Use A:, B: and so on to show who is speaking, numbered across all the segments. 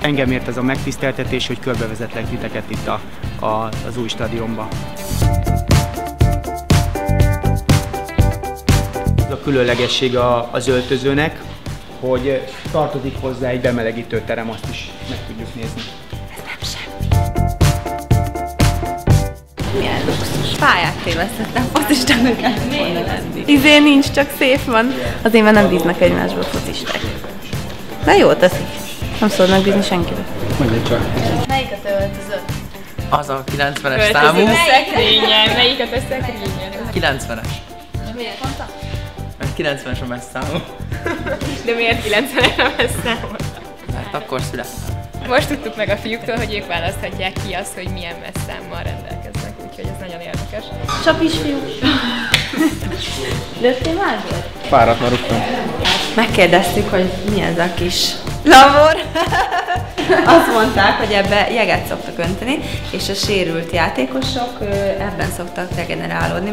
A: Engem ért ez a megtiszteltetés, hogy körbevezetlek titeket itt a, a, az új stadionba. A különlegesség a, az öltözőnek, hogy tartozik hozzá egy bemelegítő terem, azt is meg tudjuk nézni.
B: Pályát tévesztettem, focistának kellett volna lenni. Izé nincs, csak szép van. Azért már nem bíznak egymásba focisták. De jó teszik. Nem szabad megbízni senkibe.
A: Mondja csak.
B: Melyiket öltözött?
C: Az a 90-es számú.
D: szekrényen, melyiket a szekrényen?
C: 90-es.
B: Miért mondta?
C: Mert 90-es a messz számú.
D: De miért 90 nem ez számot?
C: Mert akkor születtem.
D: Most tudtuk meg a fiúktól, hogy ők választhatják ki azt, hogy milyen messzámmal rendelkeznek, úgyhogy ez nagyon érdekes.
B: Csapis fiú. Lőttél már volt?
A: Már rúgtam.
B: Megkérdeztük, hogy mi ez a kis labor. Azt mondták, hogy ebbe jeget szoktak önteni, és a sérült játékosok ebben szoktak regenerálódni.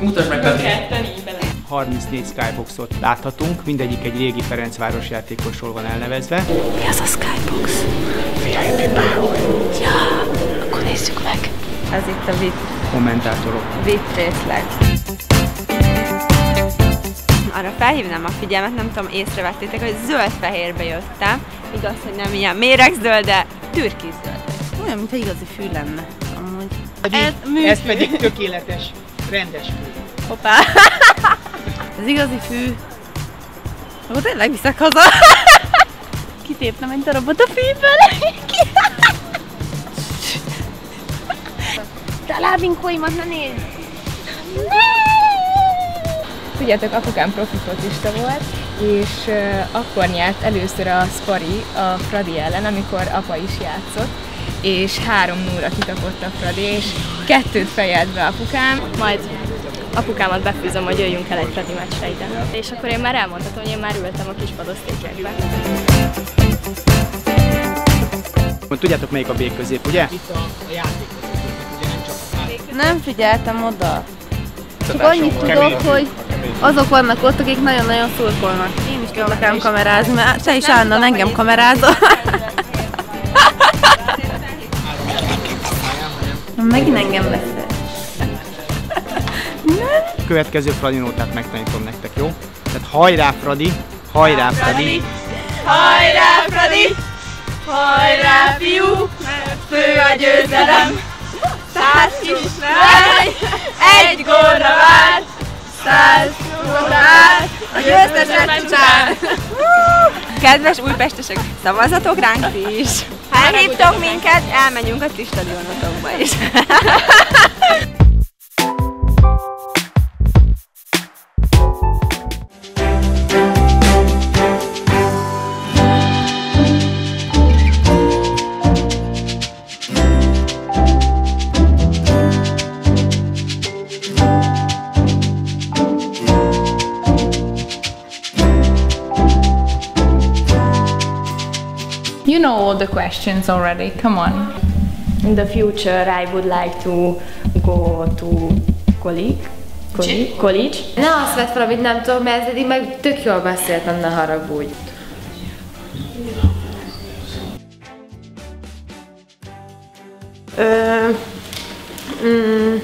C: Mutasd meg
D: bele.
A: 34 skyboxot láthatunk, mindegyik egy régi Ferencváros játékosról van elnevezve.
B: Mi az a Skybox? Ja, akkor nézzük meg. Ez itt a VIP,
A: Kommentátorok.
B: VIP részleg. Arra felhívnám a figyelmet, nem tudom, észrevettétek, hogy zöld-fehérbe jöttem. Igaz, hogy nem ilyen méregzöld, de türkizöld. Olyan, mintha igazi fű lenne. Amúgy. Ez műfű.
A: ez pedig tökéletes, rendes fő.
B: Hoppá! Ez igazi fű. Ó, tényleg viszek haza. Kitépnem egy darabot a fűből. A lábinkóimat ne nézd!
D: Tudjátok, apukám profi focista volt, és uh, akkor nyert először a Spari a Fradi ellen, amikor apa is játszott, és 3 0 kitapott a Fradi, és kettőt fejelt be apukám, majd apukámat befűzöm, hogy jöjjünk el egy Fradi meccsre ide. És akkor én már elmondhatom, hogy én már ültem a kis padosztékekbe.
A: Tudjátok melyik a B közép, ugye?
B: Nem figyeltem oda. Csak annyit tudok,
A: Kemény.
B: hogy azok vannak ott, akik nagyon-nagyon szurkolnak. Én is tudok nekem kamerázni, mert te is állandóan engem kamerázol. Megint engem beszél.
A: Következő Fradi nótát megtanítom nektek, jó? Tehát hajrá Fradi, hajrá Fradi.
B: Hajrá, Fradi! Hajrá, fiú! Fő a győzelem! Száz kislány! Egy gólra vár! Száz gólra vár! A győzteset csár! Kedves újpestesek, szavazatok ránk is! Ha elhívtok minket, elmenjünk a ti stadionotokba is.
E: all the questions already. Come on.
D: In the future, I would like to go to college. College? college.
F: Ne azt vedd fel, amit nem tudom, mert eddig meg tök jól beszéltem, ne haragudj.
G: Uh, mm,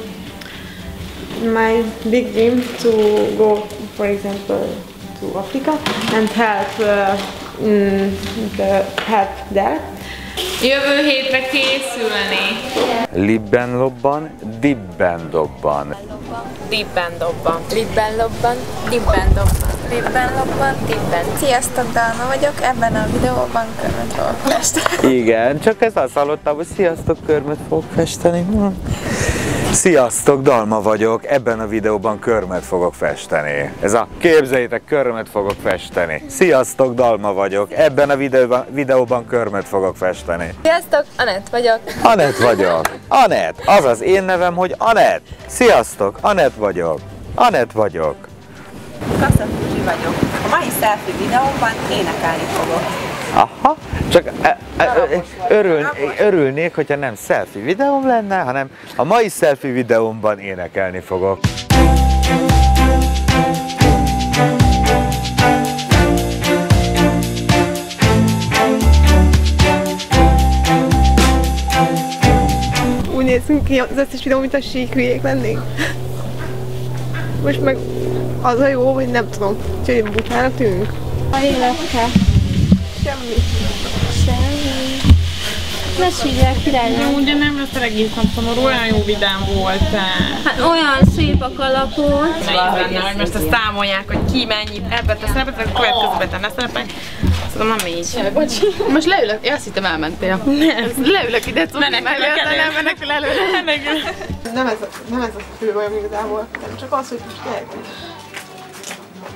G: my big dream to go, for example, to Africa and help uh, mm, help there.
E: Jövő hétre készülni.
H: Libben lobban, dibben dobban.
D: Dibben dobban. Libben lobban. Dibben dobban.
I: Libben lobban, dibben. Sziasztok, Dalma vagyok, ebben a videóban körmet fogok festeni.
H: Igen, csak ez azt hallottam, hogy sziasztok, körmet fogok festeni. Sziasztok, Dalma vagyok, ebben a videóban körmet fogok festeni. Ez a képzeljétek, körmet fogok festeni. Sziasztok, Dalma vagyok, ebben a videóban, videóban körmet fogok festeni.
I: Sziasztok, Anett vagyok.
H: Anett vagyok. Anett, az az én nevem, hogy Anett. Sziasztok, Anett vagyok. Anett vagyok.
J: Kassa vagyok. A mai selfie videóban énekelni fogok.
H: Aha, csak e, e, e, örül, örülnék, hogyha nem selfie videóm lenne, hanem a mai selfie videómban énekelni fogok.
G: Úgy nézünk ki az összes videó, mint a sík hülyék lennénk. Most meg az a jó, hogy nem tudom, hogy butának tűnünk.
B: A életke.
G: Semmi.
B: Semmi. Mesélj királynő.
E: Ugye nem lesz egész nap szomorú, olyan jó vidám volt.
B: Hát olyan szépek alakul.
E: Nehéz lenne, hogy most azt számolják, hogy ki mennyit ebbe a szerepet, a következőben ne szerepelj. Szóval nem így.
F: Bocsi. Most leülök, én azt hittem elmentél. Nem. Leülök ide, cuki
E: Menekülök
F: mellé, aztán
E: elő.
F: nem menekül előle.
G: Nem ez, a- nem ez a fő bajom igazából, csak az, hogy most gyerek vagy.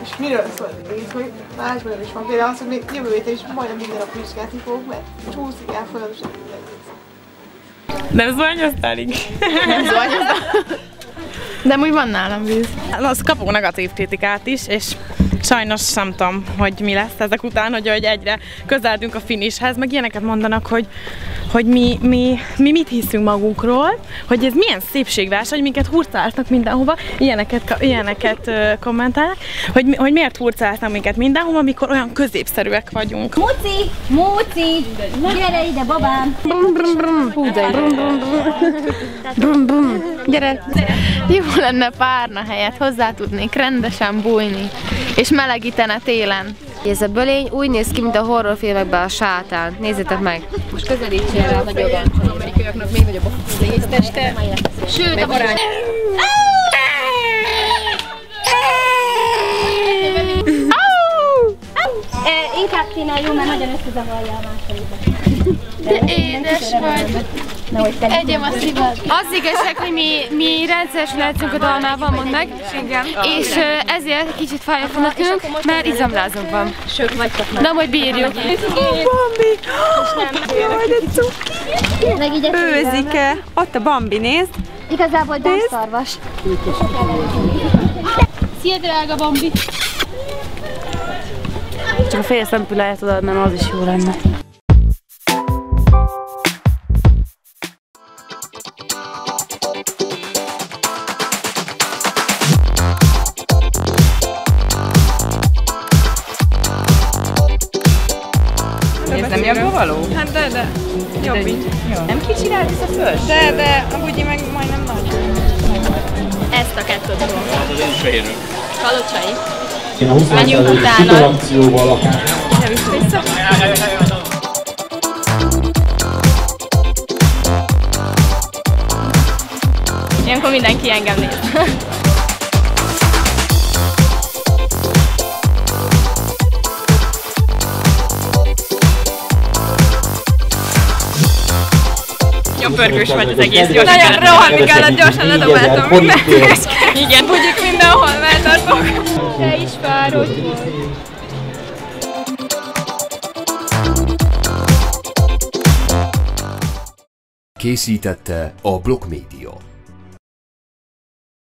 G: És miről szól az egész, hogy másban is van. Például az, hogy még jövő héten is majdnem minden nap vizsgálni fogok, mert csúszik el folyamatosan.
E: Nem zuhanyoztál így?
F: Nem zuhanyoztál. De úgy van nálam víz.
E: Azt kapok negatív kritikát is, és sajnos nem tudom, hogy mi lesz ezek után, hogy, hogy egyre közeledünk a finishhez, meg ilyeneket mondanak, hogy, hogy mi, mi, mi mit hiszünk magunkról, hogy ez milyen szépségverseny, minket hurcáltak mindenhova, ilyeneket, ilyeneket kommentálnak, hogy, hogy miért hurcáltak minket mindenhova, amikor olyan középszerűek vagyunk.
B: Muci! Muci! Gyere ide, babám!
F: Brum, brum, brum. Hú, de brum, brum, brum. Brum, brum. Gyere. Jó lenne párna helyett, hozzá tudnék rendesen bújni. És melegítene télen.
J: Ez a bölény úgy néz ki, mint a horrorfilmekben a sátán. Nézzétek meg! Most közelítsél rá nagyobb. Amerikaiaknak még nagyobb a teste. Sőt, a barány.
B: Inkább kéne jó, mert nagyon összezavarja a másodikat.
F: De édes vagy. Egyem a szívad. Az igazság, hogy mi, mi rendszeresen játszunk a dalmában, mondd meg. Igen. És ezért kicsit fáj a fonatünk, mert izomlázunk van.
B: Sők vagytok
F: De majd bírjuk.
G: Bambi! Jaj, de cuki! Őzike! Ott a Bambi, nézd!
B: Igazából dámszarvas. Szia, drága Bambi!
J: Csak a fél szempilláját odaadnám, az is jó lenne.
C: Való?
G: Hát de, de. Jobb így.
C: Nem kicsi rá a föl?
G: De, de, amúgy én meg majdnem nagy.
B: Ezt a kettőt fogom.
K: Az én is.
B: Kalocsai.
K: Én a 20
B: Menjünk utána. Nem is vissza.
E: Ilyenkor mindenki engem néz. Nagyon pörgős volt az egész, gyorsan
B: Nagyon rohanni kellett, gyorsan ledobáltam mindent.
E: Igen, hogy mindenhol melltartok.
B: Te is fáradt volt.
L: Készítette a Block Media.